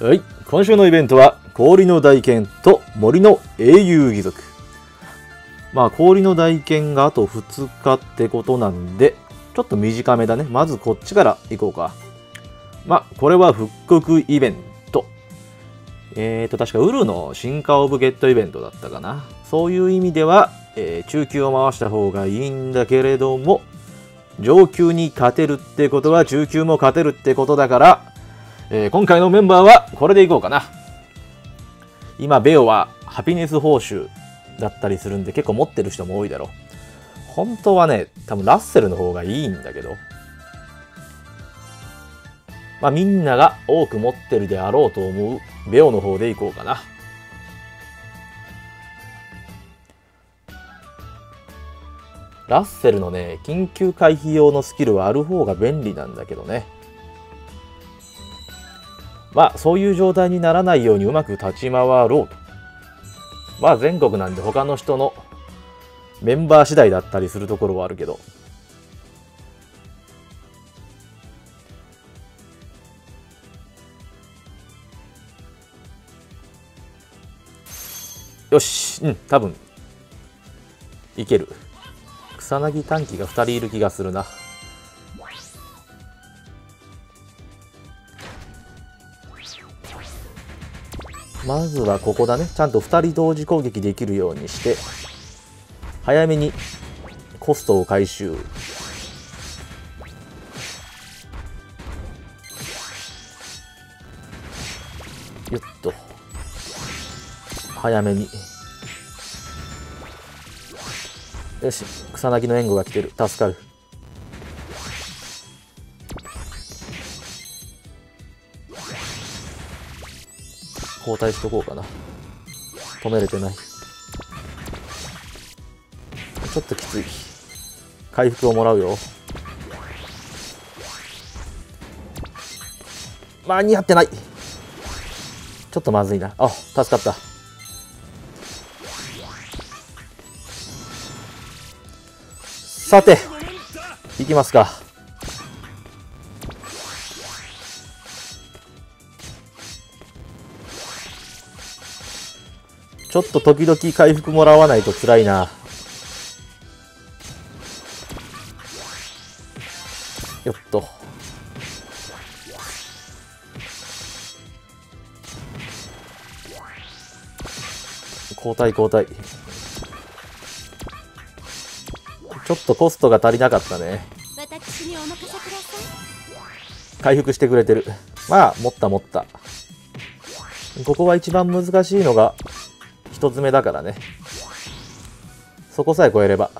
はい、今週のイベントは氷の大剣と森の英雄義族。まあ氷の大剣があと2日ってことなんで、ちょっと短めだね。まずこっちから行こうか。まあこれは復刻イベント。えーと、確かウルの進化オブゲットイベントだったかな。そういう意味では、えー中級を回した方がいいんだけれども、上級に勝てるってことは中級も勝てるってことだから、えー今回のメンバーはこれでいこうかな。今、ベオはハピネス報酬だったりするんで結構持ってる人も多いだろう。本当はね、多分ラッセルの方がいいんだけど。まあみんなが多く持ってるであろうと思うベオの方でいこうかな。ラッセルのね、緊急回避用のスキルはある方が便利なんだけどね。まあ、そういう状態にならないようにうまく立ち回ろうと。まあ、全国なんで他の人のメンバー次第だったりするところはあるけど。よし、うん、多分、いける。草薙短期が2人いる気がするな。まずはここだね。ちゃんと2人同時攻撃できるようにして、早めにコストを回収。よっと。早めに。よし、草薙の援護が来てる。助かる。交代しとこうかな。止めれてない。ちょっときつい。回復をもらうよ。間に合ってない。ちょっとまずいな。あ、助かった。さて、いきますか。ちょっと時々回復もらわないと辛いな。よっと。交代交代。ちょっとコストが足りなかったね。回復してくれてる。まあ、持った持った。ここが一番難しいのが、一つ目だからね。そこさえ超えれば。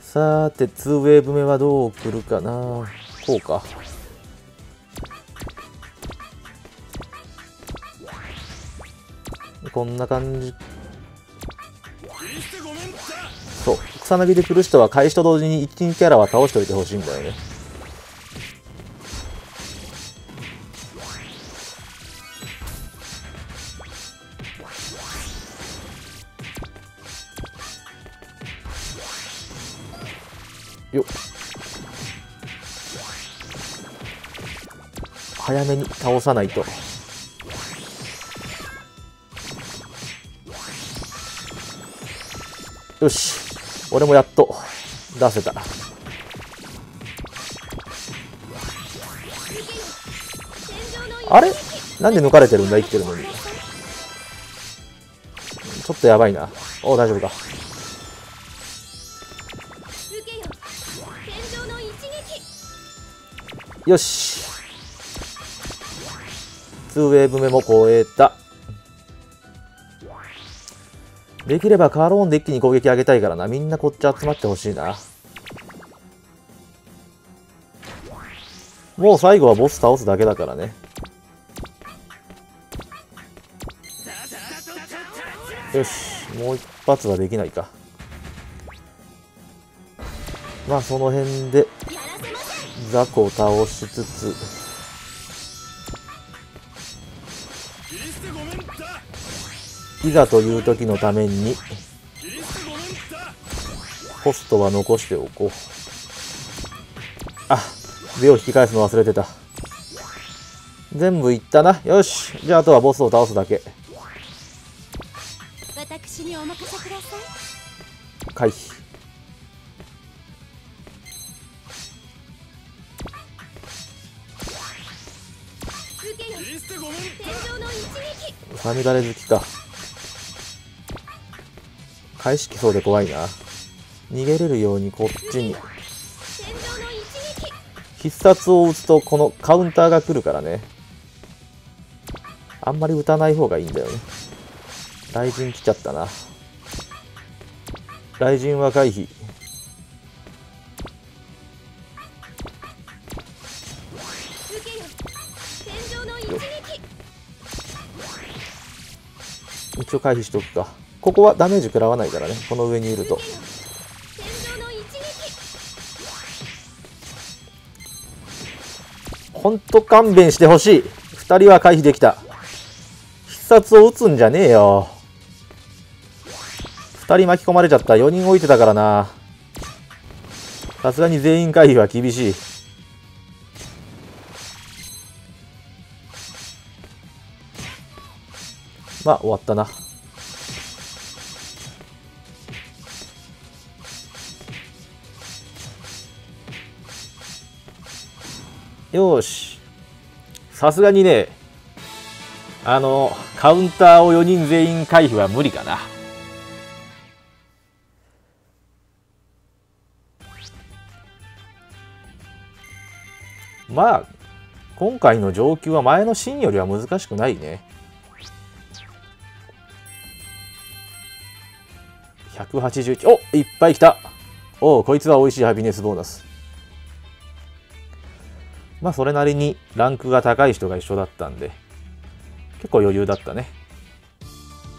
さーて、2ウェーブ目はどう来るかなこうか。こんな感じそう草薙で来る人は開始と同時に1、2キャラは倒しておいてほしいんだよね。よっ早めに倒さないと。よし。俺もやっと出せた。あれ？なんで抜かれてるんだ？生きてるのに。ちょっとやばいな。お大丈夫か。よし。2ウェーブ目も超えた。できればカーローンで一気に攻撃上げたいからな。みんなこっち集まってほしいな。もう最後はボス倒すだけだからね。よし、もう一発はできないか。まあその辺でザコを倒しつつ、いざという時のために、コストは残しておこう。あ目を引き返すの忘れてた。全部いったな。よし。じゃああとはボスを倒すだけ。私にお任せください。回避受けよ天井の一撃。サミダレ好きか返しきそうで怖いな。逃げれるようにこっちに。必殺を打つとこのカウンターが来るからね。あんまり打たない方がいいんだよね。雷神来ちゃったな。雷神は回避。一応回避しておくか。ここはダメージ食らわないからね。この上にいると。ほんと勘弁してほしい。2人は回避できた。必殺を打つんじゃねえよ。2人巻き込まれちゃった。4人置いてたからな。さすがに全員回避は厳しい。まあ終わったな。よし。さすがにねあのカウンターを4人全員回避は無理かな。まあ今回の上級は前のシーンよりは難しくないね。181おいっぱい来た。おこいつは美味しいハピネスボーナス。まあそれなりにランクが高い人が一緒だったんで結構余裕だったね。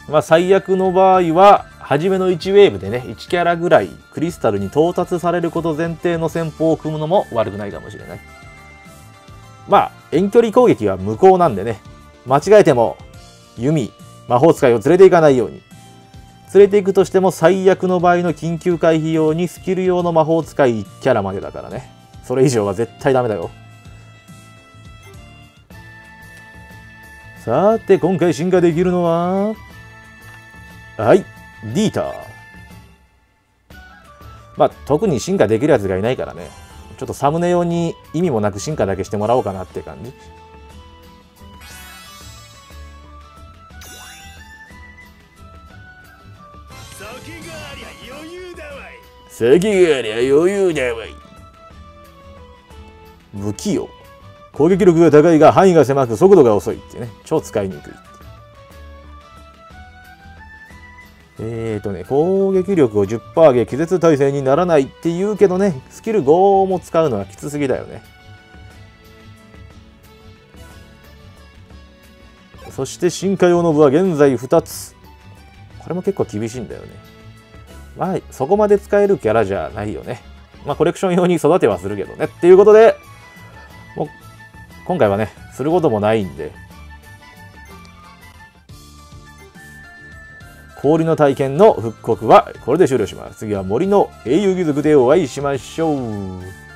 まあ最悪の場合は初めの1ウェーブでね1キャラぐらいクリスタルに到達されること前提の戦法を組むのも悪くないかもしれない。まあ遠距離攻撃は無効なんでね間違えても弓魔法使いを連れて行かないように。連れて行くとしても最悪の場合の緊急回避用にスキル用の魔法使い1キャラまでだからね。それ以上は絶対ダメだよ。さて今回進化できるのははいディーター。まあ特に進化できるやつがいないからね。ちょっとサムネ用に意味もなく進化だけしてもらおうかなって感じ。先がありゃ余裕だわい。不器用攻撃力が高いが範囲が狭く速度が遅いってね。超使いにくいえーとね攻撃力を10%上げ気絶耐性にならないって言うけどねスキル5も使うのはきつすぎだよね。そして進化用の部は現在2つ。これも結構厳しいんだよね。まあそこまで使えるキャラじゃないよね。まあコレクション用に育てはするけどね。っていうことでもう今回はねすることもないんで氷の体験の復刻はこれで終了します。次は森の英雄義足でお会いしましょう。